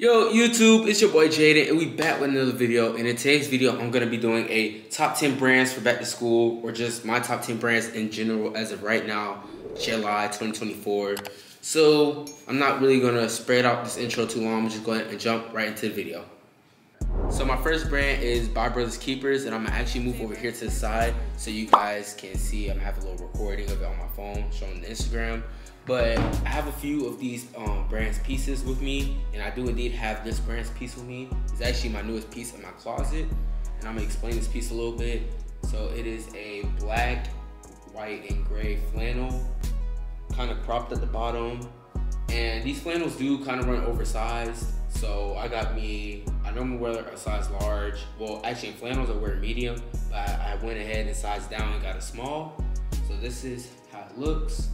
Yo, YouTube, it's your boy Jaden, and we back with another video. And in today's video, I'm gonna be doing a top 10 brands for back to school, or just my top 10 brands in general as of right now, July 2024. So, I'm not really gonna spread out this intro too long, I'm just going to jump right into the video. So my first brand is By Brothers Keepers, and I'm gonna actually move over here to the side so you guys can see. I'm gonna have a little recording of it on my phone, showing the Instagram. But I have a few of these um, brands pieces with me, and I do indeed have this brand's piece with me. It's actually my newest piece in my closet, and I'm gonna explain this piece a little bit. So it is a black, white, and gray flannel, kind of cropped at the bottom. And these flannels do kind of run oversized. So I got me, I normally wear a size large. Well, actually in flannels I wear medium, but I went ahead and sized down and got a small. So this is how it looks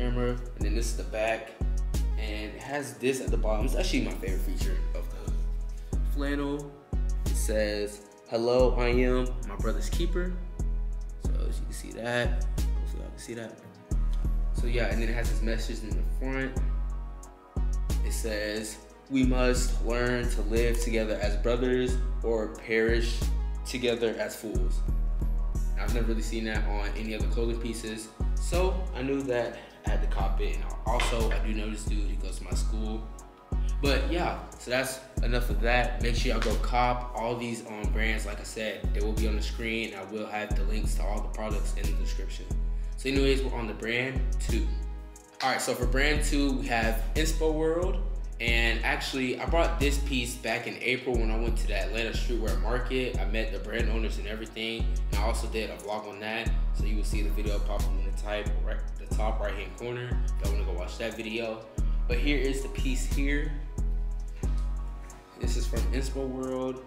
camera, and then this is the back, and it has this at the bottom. It's actually my favorite feature of the flannel. It says, "Hello, I am my brother's keeper." So as you can see that, hopefully I can see that. So yeah, and then it has this message in the front. It says, "We must learn to live together as brothers, or perish together as fools." I've never really seen that on any other clothing pieces. So I knew that had to cop it. And also, I do know this dude. He goes to my school. But yeah, so that's enough of that. Make sure y'all go cop all these um, brands. Like I said, they will be on the screen. I will have the links to all the products in the description. So anyways, we're on the brand two. All right, so for brand two, we have Inspo World. And actually, I brought this piece back in April when I went to the Atlanta Streetwear Market. I met the brand owners and everything. And I also did a vlog on that. So you will see the video popping in the type right top right hand corner. Y'all wanna go watch that video. But here is the piece here. This is from Inspo World.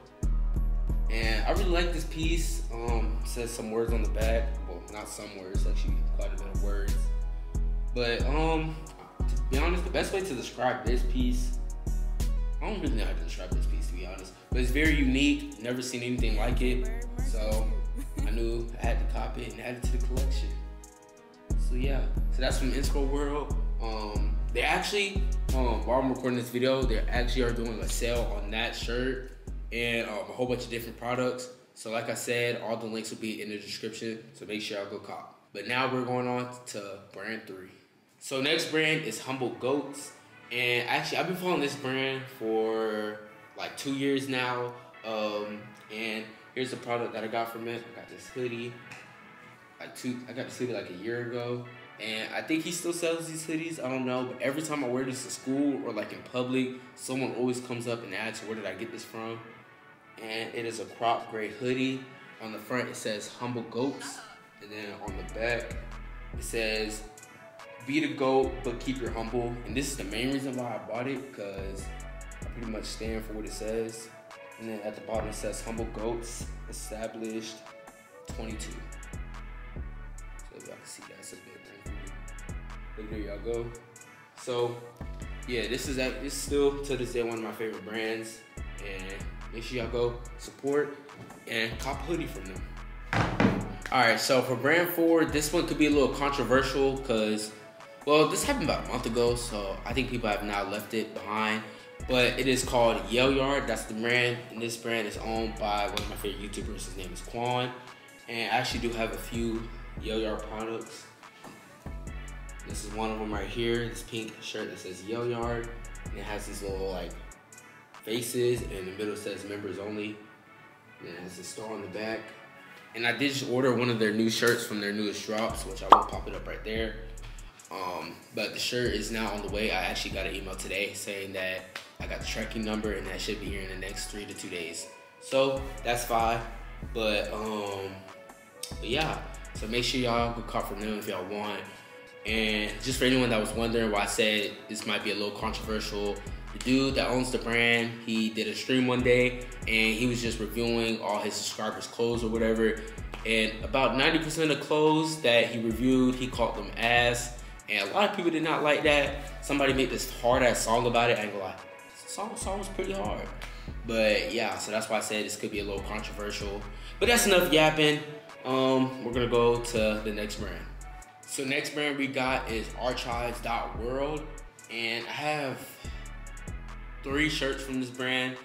And I really like this piece. Um, says some words on the back. Well, not some words, actually quite a bit of words. But um, to be honest, the best way to describe this piece, I don't really know how to describe this piece to be honest, but it's very unique. Never seen anything like it, so I knew I had to copy it and add it to the collection. So yeah, so that's from Inspo World. Um, they actually, um, while I'm recording this video, they actually are doing a sale on that shirt and um, a whole bunch of different products. So like I said, all the links will be in the description. So make sure y'all go cop. But now we're going on to brand three. So next brand is Humble Goats. And actually, I've been following this brand for like two years now. Um, and here's the product that I got from it. I got this hoodie. Like two, I got this hoodie like a year ago. And I think he still sells these hoodies. I don't know. But every time I wear this to school or like in public, someone always comes up and asks, where did I get this from? And it is a crop gray hoodie. On the front, it says Humble Goats. And then on the back, it says be the goat, but keep your humble. And this is the main reason why I bought it, because I pretty much stand for what it says. And then at the bottom it says Humble Goats, established 22. If y'all can see that, it's a bit But there y'all go. So yeah, this is at it's still to this day one of my favorite brands. And make sure y'all go support and cop a hoodie from them. All right, so for brand four, this one could be a little controversial because well, this happened about a month ago, so I think people have now left it behind. But it is called Yale Yard. That's the brand, and this brand is owned by one of my favorite YouTubers. His name is Quan, and I actually do have a few Yale Yard products. This is one of them right here. This pink shirt that says Yale Yard, and it has these little like faces, and the middle says members only. And it has a star on the back. And I did just order one of their new shirts from their newest drops, which I will pop it up right there. Um, but the shirt is now on the way. I actually got an email today saying that I got the tracking number and that should be here in the next three to two days. So that's fine. But um, but yeah. So make sure y'all go cop from them if y'all want. And just for anyone that was wondering why I said this might be a little controversial, the dude that owns the brand, he did a stream one day and he was just reviewing all his subscribers' clothes or whatever. And about 90% of clothes that he reviewed, he called them ass. And a lot of people did not like that. Somebody made this hard ass song about it. I ain't gonna song, song was pretty hard. But yeah, so that's why I said this could be a little controversial. But that's enough yapping. Um, we're gonna go to the next brand. So next brand we got is Archives.world. And I have three shirts from this brand.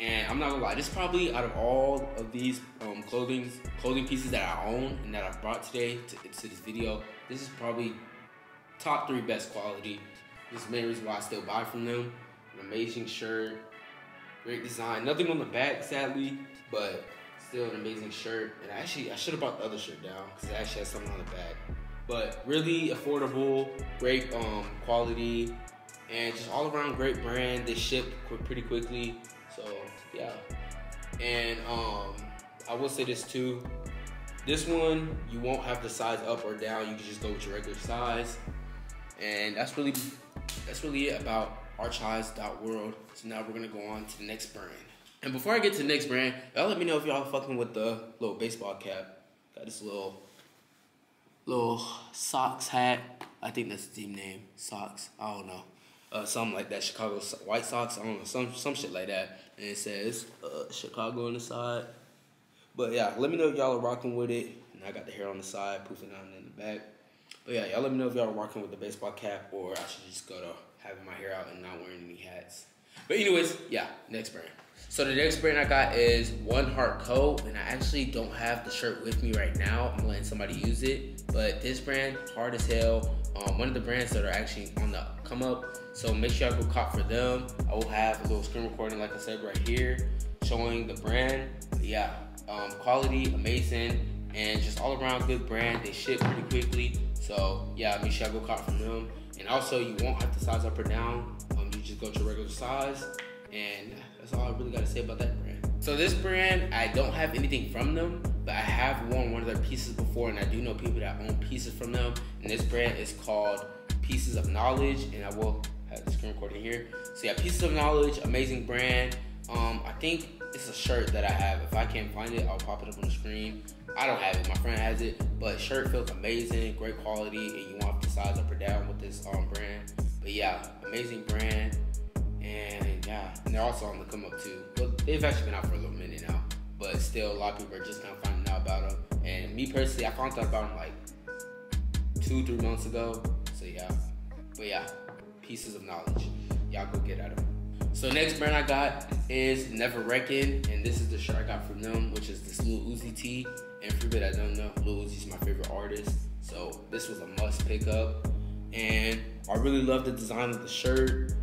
And I'm not gonna lie, this is probably out of all of these um, clothing clothing pieces that I own and that I brought today to, to this video, this is probably top three best quality. This is the main reason why I still buy from them. An amazing shirt, great design. Nothing on the back, sadly, but still an amazing shirt. And actually, I should have brought the other shirt down because it actually has something on the back. But really affordable, great um, quality, and just all around great brand. They ship pretty quickly. So yeah. And um, I will say this too. This one, you won't have the size up or down. You can just go with your regular size. And that's really that's really it about archives.world. So now we're gonna go on to the next brand. And before I get to the next brand, y'all let me know if y'all fucking with the little baseball cap. Got this little little Sox hat. I think that's the team name. Sox. I don't know uh, something like that. Chicago White Sox. I don't know some some shit like that. And it says uh, Chicago on the side. But yeah, let me know if y'all are rocking with it. And I got the hair on the side, poofing out in the back. But yeah, y'all let me know if y'all are rocking with the baseball cap or I should just go to having my hair out and not wearing any hats. But anyways, yeah, next brand. So the next brand I got is One Heart Co. And I actually don't have the shirt with me right now. I'm letting somebody use it. But this brand, hard as hell. Um, one of the brands that are actually on the come up. So make sure I go cop for them. I will have a little screen recording, like I said, right here, showing the brand. But yeah, um, quality, amazing, and just all around good brand. They ship pretty quickly. So yeah, make sure I go cop from them. And also, you won't have to size up or down. Um, you just go to regular size. And that's all I really got to say about that brand. So this brand, I don't have anything from them, but I have worn one of their pieces before, and I do know people that own pieces from them. And this brand is called Pieces of Knowledge, and I will have the screen recording here. So yeah, Pieces of Knowledge, amazing brand. Um, I think it's a shirt that I have. If I can't find it, I'll pop it up on the screen. I don't have it, my friend has it, but shirt feels amazing, great quality, and you won't to size up or down with this um, brand. But yeah, amazing brand, and yeah, and they're also on the come up too. But they've actually been out for a little minute now, but still a lot of people are just of finding out about them. And me personally, I found out about them like two, three months ago. So yeah, but yeah, pieces of knowledge. Y'all go get at them. So next brand I got is Never Reckon, and this is the shirt I got from them, which is this Lil Uzi T. And for people that don't know, Lil Uzi's my favorite artist, so this was a must pick up. And I really love the design of the shirt.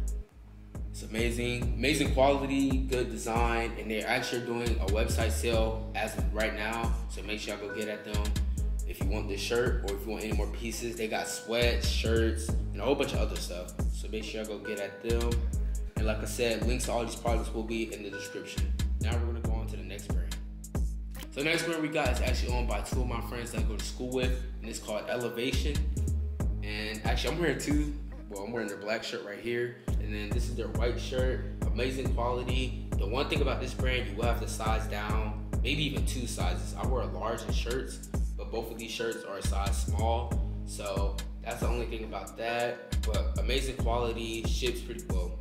It's amazing, amazing quality, good design, and they're actually doing a website sale as of right now. So make sure y'all go get at them if you want this shirt or if you want any more pieces. They got sweats, shirts, and a whole bunch of other stuff. So make sure y'all go get at them. And like I said, links to all these products will be in the description. Now we're gonna go on to the next brand. So the next brand we got is actually owned by two of my friends that I go to school with, and it's called Elevation. And actually, I'm wearing two. Well, I'm wearing their black shirt right here, and then this is their white shirt. Amazing quality. The one thing about this brand, you will have to size down, maybe even two sizes. I wear a large in shirts, but both of these shirts are a size small. So that's the only thing about that. But amazing quality, ships pretty well.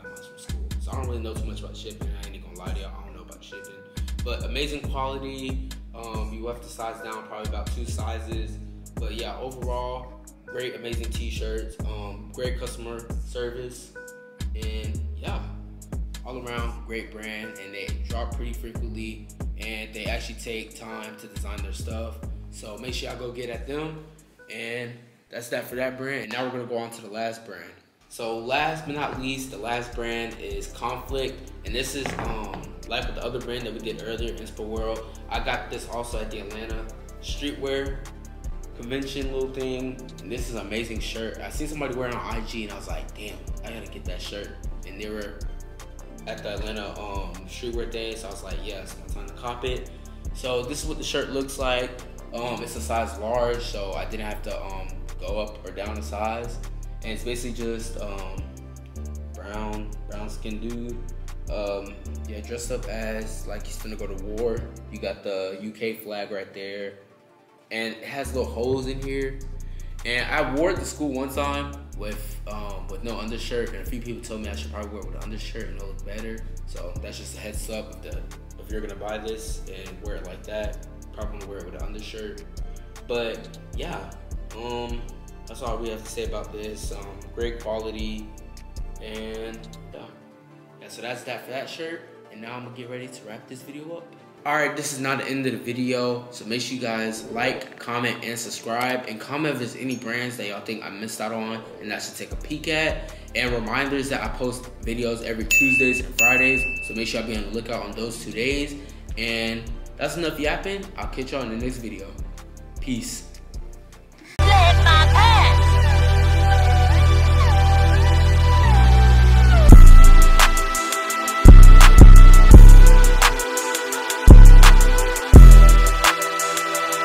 I got from school, so I don't really know too much about shipping. I ain't gonna lie to y'all, I don't know about shipping. But amazing quality. Um, you have to size down probably about two sizes. But yeah, overall, great, amazing t-shirts. Um, great customer service, and yeah, all around great brand. And they drop pretty frequently, and they actually take time to design their stuff. So make sure y'all go get at them. And that's that for that brand. And now we're gonna go on to the last brand. So last but not least, the last brand is Konflict. And this is um like with the other brand that we did earlier, Inspo World. I got this also at the Atlanta streetwear convention little thing. And this is amazing shirt. I seen somebody wearing on IG and I was like, damn, I gotta get that shirt. And they were at the Atlanta um, streetwear day, so I was like, yeah, it's my time to cop it. So this is what the shirt looks like. Um, it's a size large, so I didn't have to um, go up or down a size. And it's basically just um, brown, brown skinned dude. Um, yeah, dressed up as like he's gonna go to war. You got the UK flag right there, and it has little holes in here. And I wore it to school one time with um, with no undershirt, and a few people told me I should probably wear it with an undershirt and it'll look better. So that's just a heads up. If, the, if you're gonna buy this and wear it like that, probably wear it with an undershirt. But yeah, um, that's all we have to say about this. Um, great quality, and yeah. And so that's that for that shirt. And now I'm gonna get ready to wrap this video up. Alright, this is not the end of the video, so make sure you guys like, comment, and subscribe. And comment if there's any brands that y'all think I missed out on and I should take a peek at. And reminders that I post videos every Tuesdays and Fridays, so make sure y'all be on the lookout on those two days. And that's enough yapping. I'll catch y'all in the next video. Peace.